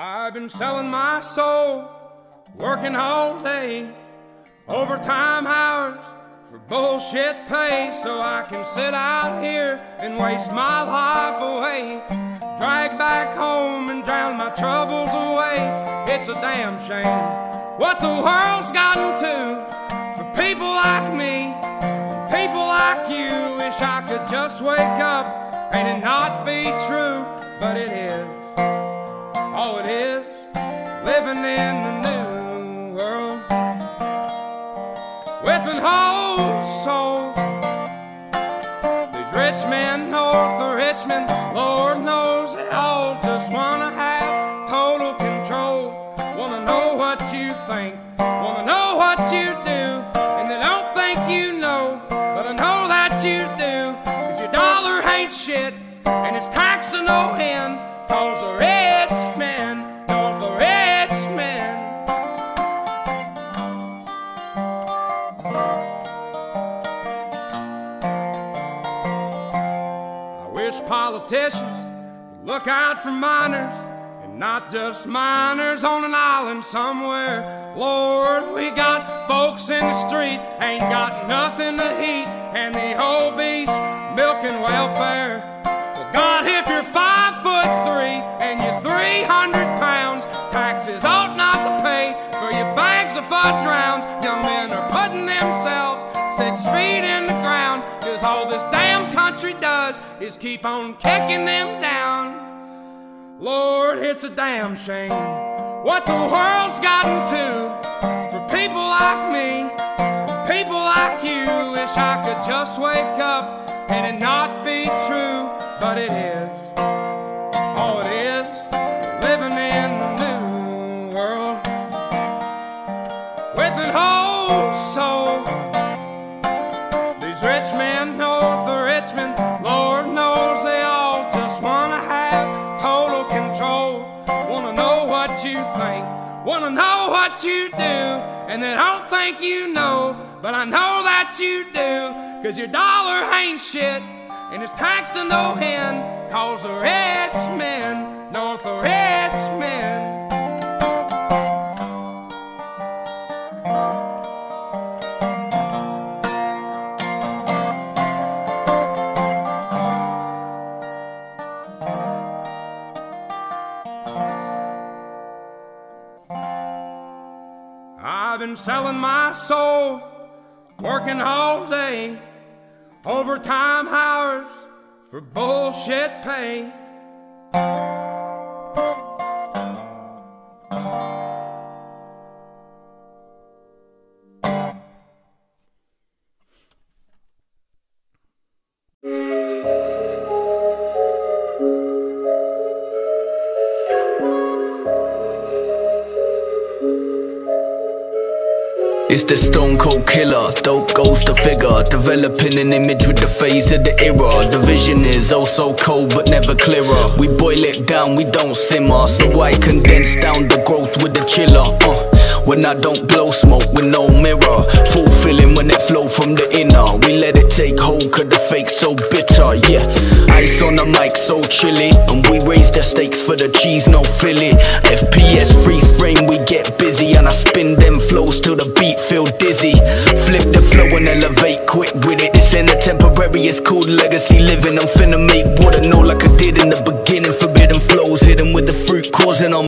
I've been selling my soul, working all day, overtime hours for bullshit pay, so I can sit out here and waste my life away. Drag back home and drown my troubles away. It's a damn shame what the world's gotten to for people like me, people like you. Wish I could just wake up and it not be true, but it is. Living in the new world with an whole soul. These rich men north of Richmond, Lord knows they all just wanna have total control. Wanna know what you think, politicians look out for miners and not just minors on an island somewhere. Lord, we got folks in the street, ain't got nothing to eat, and the obese milking welfare. Well, God, if you're five foot three and you're 300 pounds, taxes ought not to pay for your bags of fudge rounds. Young men are putting themselves six feet in cause all this damn country does is keep on kicking them down. Lord, it's a damn shame what the world's gotten to for people like me, people like you. Wish I could just wake up and it not be true, but it is. All it is, living in the new world with an These rich men north of Richmond, Lord knows they all just wanna have total control. Wanna know what you think, wanna know what you do, and they don't think you know, but I know that you do, cause your dollar ain't shit, and it's taxed to no end, cause the rich men, north of rich I've been selling my soul, working all day, overtime hours for bullshit pay. It's the stone cold killer, dope goes the figure. Developing an image with the phase of the era. The vision is oh so cold but never clearer. We boil it down, we don't simmer. So I condense down the growth with the chiller. Uh, when I don't blow smoke with no mirror. Fulfilling when it flow from the inner. We let it take hold cause the fake so bitter, yeah. Ice on the mic so chilly. And we raise the stakes for the cheese, no filly. FPS It's cool legacy living. I'm finna make what I know like I did in the beginning. Forbidden flows, hit him with the fruit causing all